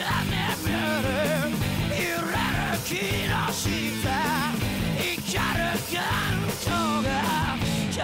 Jimmy!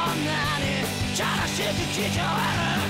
はなんでこんなに悲しく聞こえる